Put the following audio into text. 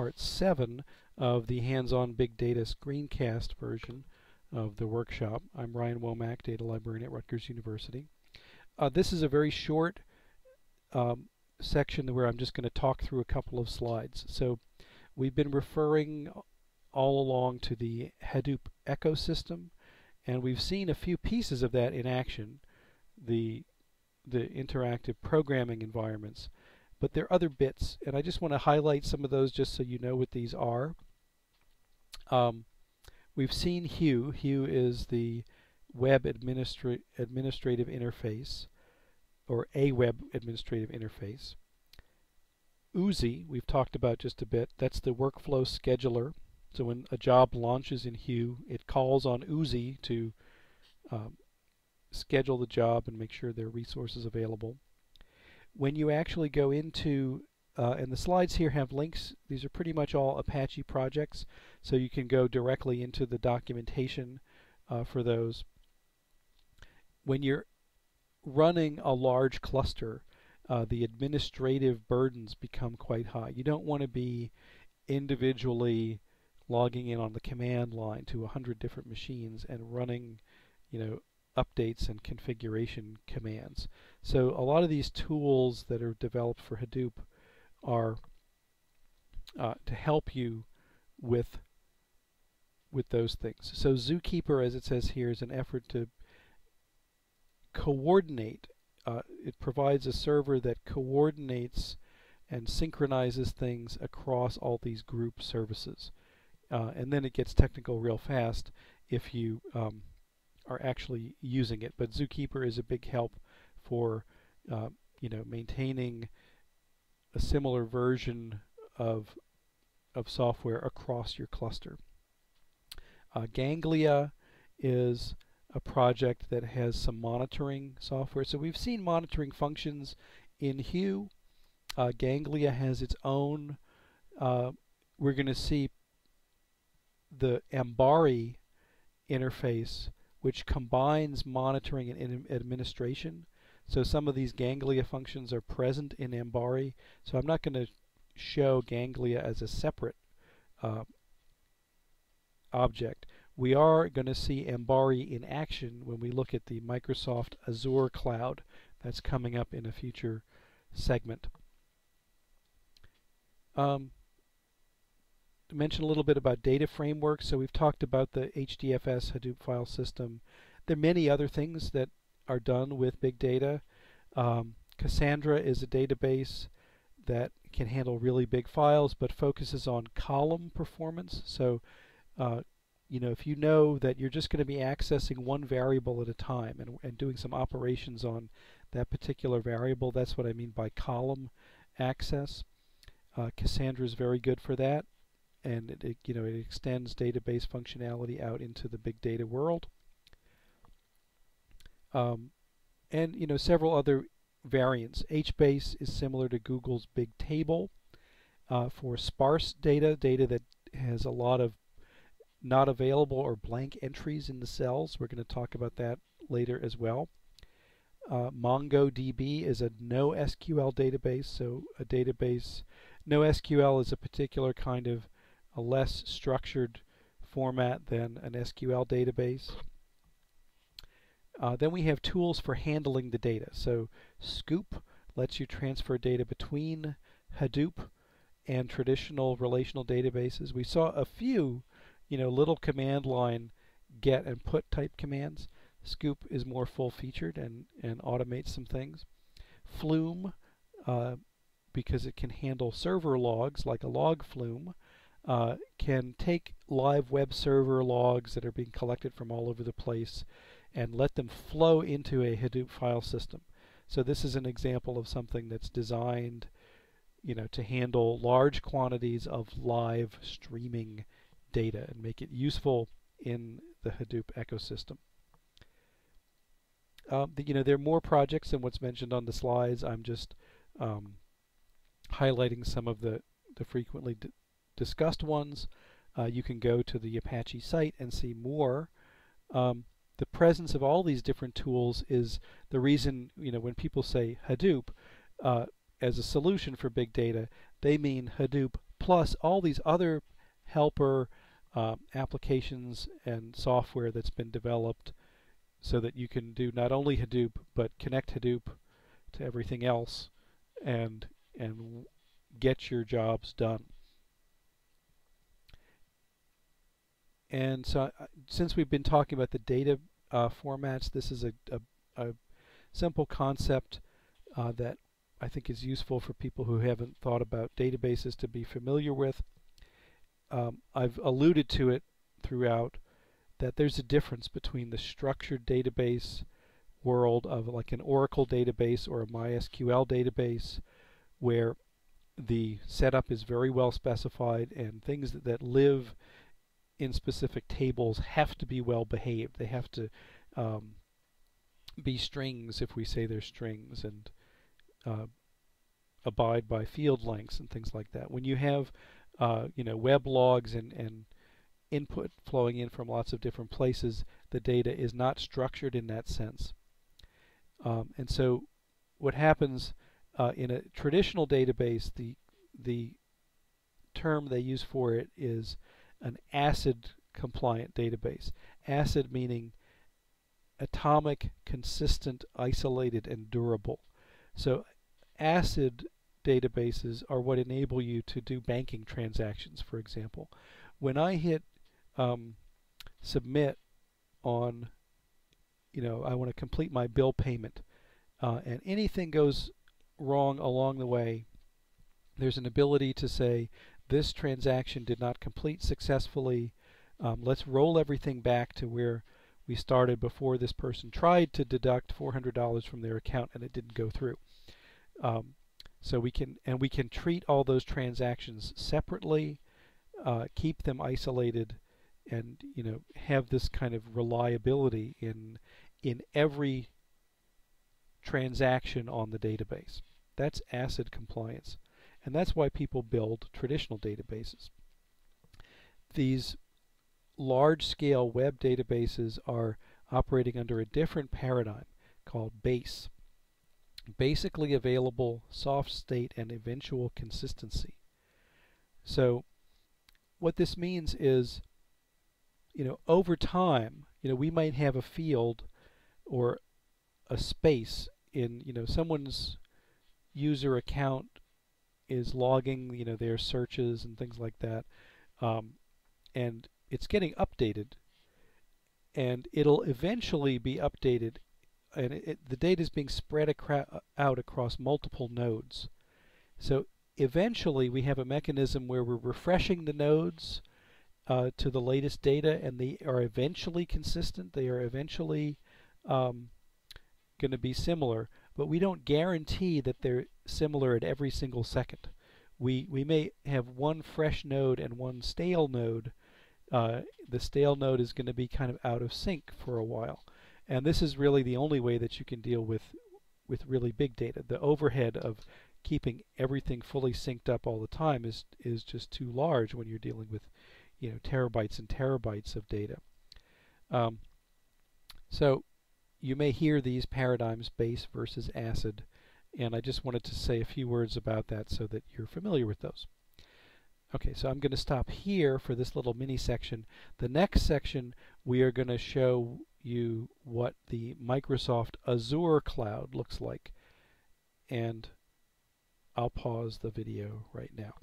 part 7 of the hands-on big data screencast version of the workshop. I'm Ryan Womack, data librarian at Rutgers University. Uh, this is a very short um, section where I'm just going to talk through a couple of slides. So we've been referring all along to the Hadoop ecosystem and we've seen a few pieces of that in action, the, the interactive programming environments. But there are other bits, and I just want to highlight some of those just so you know what these are. Um, we've seen Hue. Hue is the web administra administrative interface, or a web administrative interface. Oozie, we've talked about just a bit. That's the workflow scheduler. So when a job launches in Hue, it calls on Oozie to um, schedule the job and make sure there are resources available. When you actually go into, uh, and the slides here have links, these are pretty much all Apache projects, so you can go directly into the documentation uh, for those. When you're running a large cluster, uh, the administrative burdens become quite high. You don't want to be individually logging in on the command line to a hundred different machines and running, you know, updates and configuration commands. So a lot of these tools that are developed for Hadoop are uh, to help you with with those things. So Zookeeper, as it says here, is an effort to coordinate. Uh, it provides a server that coordinates and synchronizes things across all these group services. Uh, and then it gets technical real fast if you um, are actually using it. But Zookeeper is a big help for uh, you know maintaining a similar version of of software across your cluster. Uh, Ganglia is a project that has some monitoring software. So we've seen monitoring functions in Hue. Uh, Ganglia has its own. Uh, we're going to see the Ambari interface, which combines monitoring and administration. So some of these Ganglia functions are present in Ambari. So I'm not going to show Ganglia as a separate uh, object. We are going to see Ambari in action when we look at the Microsoft Azure cloud. That's coming up in a future segment. Um, mention a little bit about data frameworks. So we've talked about the HDFS Hadoop file system. There are many other things that are done with big data. Um, Cassandra is a database that can handle really big files but focuses on column performance. So uh, you know, if you know that you're just going to be accessing one variable at a time and, and doing some operations on that particular variable, that's what I mean by column access. Uh, Cassandra is very good for that and it, it, you know it extends database functionality out into the big data world. Um, and you know several other variants. HBase is similar to Google's Big Table uh, for sparse data, data that has a lot of not available or blank entries in the cells. We're going to talk about that later as well. Uh, MongoDB is a NoSQL database, so a database. NoSQL is a particular kind of less structured format than an SQL database. Uh, then we have tools for handling the data. So Sqoop lets you transfer data between Hadoop and traditional relational databases. We saw a few, you know, little command line get and put type commands. Sqoop is more full featured and, and automates some things. Flume, uh, because it can handle server logs like a log flume, uh, can take live web server logs that are being collected from all over the place and let them flow into a Hadoop file system. So this is an example of something that's designed you know, to handle large quantities of live streaming data and make it useful in the Hadoop ecosystem. Um, the, you know, there are more projects than what's mentioned on the slides. I'm just um, highlighting some of the, the frequently discussed ones. Uh, you can go to the Apache site and see more. Um, the presence of all these different tools is the reason, you know, when people say Hadoop uh, as a solution for big data, they mean Hadoop plus all these other helper uh, applications and software that's been developed so that you can do not only Hadoop but connect Hadoop to everything else and and get your jobs done. And so, uh, since we've been talking about the data uh, formats, this is a, a, a simple concept uh, that I think is useful for people who haven't thought about databases to be familiar with. Um, I've alluded to it throughout that there's a difference between the structured database world of like an Oracle database or a MySQL database where the setup is very well specified and things that, that live in specific tables have to be well behaved. They have to um, be strings if we say they're strings and uh, abide by field lengths and things like that. When you have uh, you know web logs and, and input flowing in from lots of different places, the data is not structured in that sense. Um, and so what happens uh, in a traditional database, the the term they use for it is an ACID compliant database. ACID meaning atomic, consistent, isolated, and durable. So ACID databases are what enable you to do banking transactions, for example. When I hit um, submit on, you know, I want to complete my bill payment, uh, and anything goes wrong along the way, there's an ability to say, this transaction did not complete successfully. Um, let's roll everything back to where we started before this person tried to deduct $400 from their account and it didn't go through. Um, so we can and we can treat all those transactions separately, uh, keep them isolated, and you know have this kind of reliability in in every transaction on the database. That's ACID compliance. And that's why people build traditional databases. These large-scale web databases are operating under a different paradigm called BASE. Basically available, soft state, and eventual consistency. So what this means is, you know, over time, you know, we might have a field or a space in, you know, someone's user account is logging, you know, their searches and things like that, um, and it's getting updated, and it'll eventually be updated, and it, it, the data is being spread out across multiple nodes. So eventually, we have a mechanism where we're refreshing the nodes uh, to the latest data, and they are eventually consistent. They are eventually um, going to be similar but we don't guarantee that they're similar at every single second. We, we may have one fresh node and one stale node. Uh, the stale node is going to be kind of out of sync for a while. And this is really the only way that you can deal with, with really big data. The overhead of keeping everything fully synced up all the time is, is just too large when you're dealing with you know, terabytes and terabytes of data. Um, so you may hear these paradigms, base versus acid, and I just wanted to say a few words about that so that you're familiar with those. Okay, so I'm going to stop here for this little mini section. The next section, we are going to show you what the Microsoft Azure cloud looks like. And I'll pause the video right now.